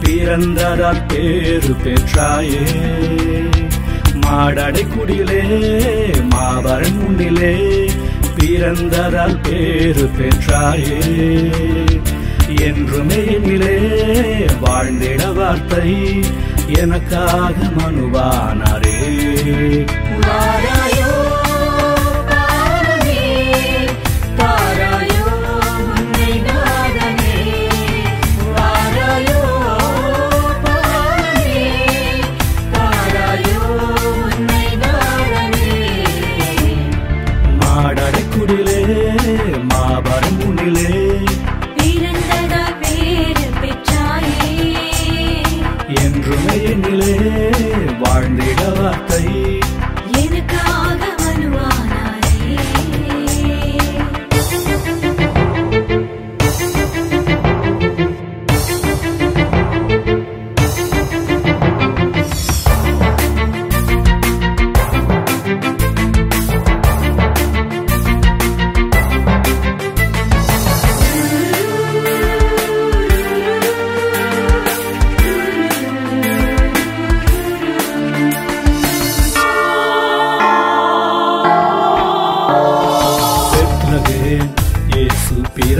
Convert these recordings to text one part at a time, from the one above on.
பிறந்ததால் பேரு பெற்றாயே. மாடடை குடியிலே மாபரன் முன்னிலே பிறந்ததால் பேரு பெற்றாயே. என்றுமே என்னிலே வாழ்ந்திட வார்த்தை எனக்காக மனுவானாரே.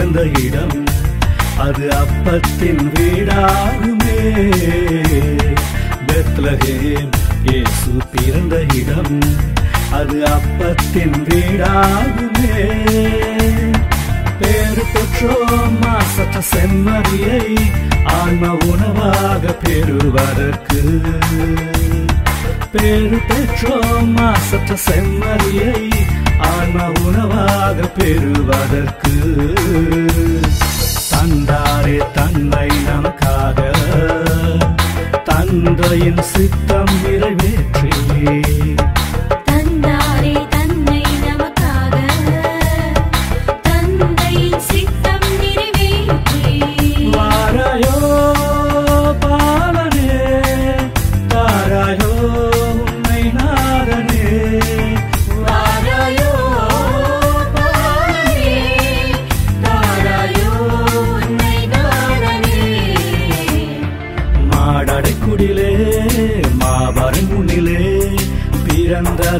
பிறந்த இடம். அது அப்பத்தின் வீடாகுமே. பெத்லகேம் இயேசு பிறந்த இடம். அது அப்பத்தின் வீடாகுமே. பேரு பெற்றோம் மாசற்ற செம்மறியை ஆன்ம உணவாக பெறுவதற்கு. பேரு பெற்றோம் மாசற்ற செம்மறியை ஆன்ம உணவாக பெறுவதற்கு. se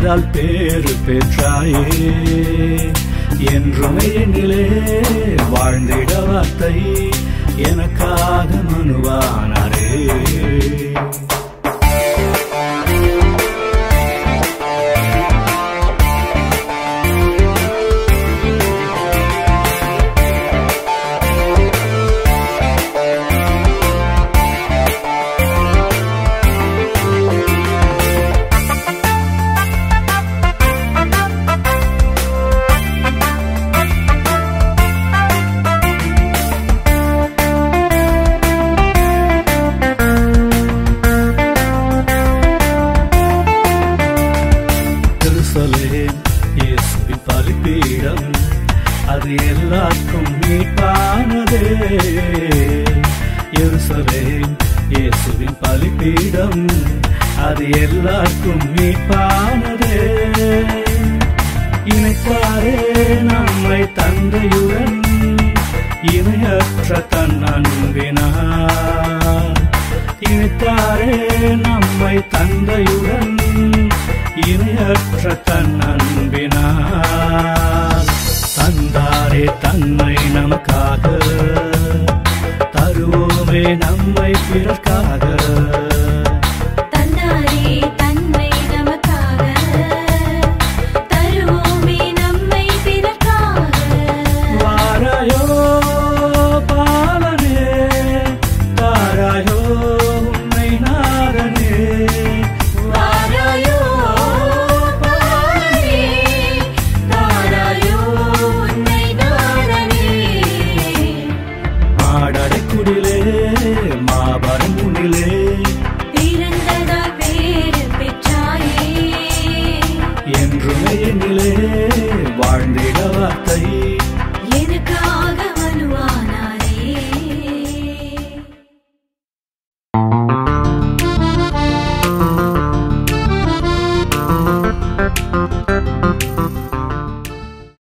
பெற்றதால் பேரு பெற்றாயே. என்றுமே என்னிலே வாழ்ந்திட வார்த்தை எனக்காக மனுவானாரே. இயேசுவின் பலிப்பீடம் அது எல்லாருக்கும் மீட்பானதே. இணைப்பாரே நம்மை தந்தையுடன் இணையற்ற தன் அன்பினார் இணைத்தாரே நம்மை தந்தையுடன் இணையற்ற தன் நம்மை பிறர்க்காக